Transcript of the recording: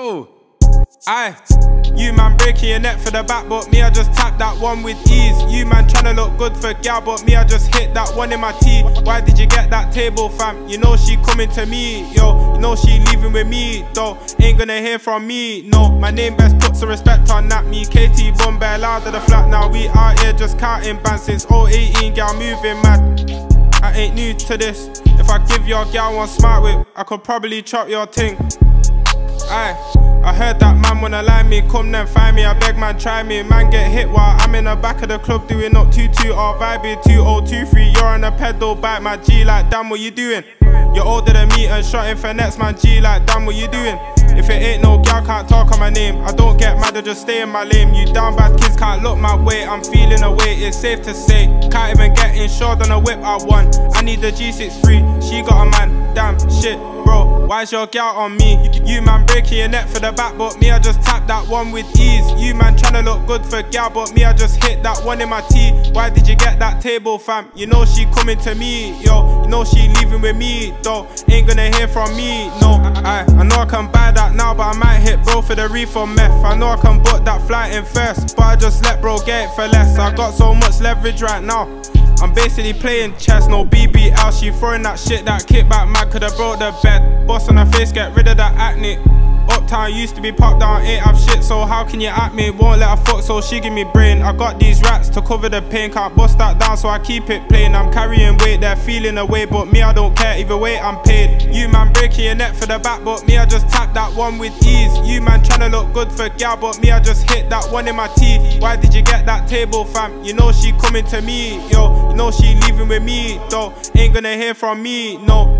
Oh, aye. You man breaking your neck for the back, but me I just tap that one with ease. You man tryna look good for gal, but me I just hit that one in my teeth. Why did you get that table, fam? You know she coming to me, yo. You know she leaving with me, though. Ain't gonna hear from me, no. My name best put some respect on that. Me, KT Bombay, loud of the flat. Now we out here just counting bands since 018, gal moving mad. I ain't new to this. If I give your gal one smart whip, I could probably chop your ting. Aye. I heard that man wanna line me, come then find me. I beg man, try me. Man get hit while I'm in the back of the club doing up 2 2 or vibing 2023. You're on a pedal bike, my G like damn, what you doing? You're older than me and shotting for next man G like damn, what you doing? If it ain't no gal, can't talk on my name. I don't get mad, I just stay in my lane. You down bad kids can't look my way. I'm feeling away, it's safe to say. Can't even get insured on a whip I won. I need the G63, she got a man. Damn shit, bro. Why's your gal on me? You man breaking your neck for the back, but me I just tap that one with ease. You man tryna look good for gal, but me I just hit that one in my teeth. Why did you get that table, fam? You know she coming to me, yo. You know she leaving with me, though. Ain't gonna hear from me, no. I, I know I can buy that now, but I might hit bro for the reefer meth. I know I can book that flight in first, but I just let bro get it for less. I got so much leverage right now. I'm basically playing chess, no BBL. She throwing that shit, that kickback man could've broke the bed. Boss on her face, get rid of that acne. Uptown used to be popped down, ain't have shit, so how can you act me? Won't let her fuck, so she give me brain. I got these rats to cover the pain, can't bust that down, so I keep it plain. I'm carrying weight, they're feeling away, but me, I don't care, either way, I'm paid. You man breaking your neck for the back, but me, I just tap that one with ease. You man trying to look good for gal, but me, I just hit that one in my teeth. Why did you get that table, fam? You know she coming to me, yo. You know she leaving with me, though. Ain't gonna hear from me, no.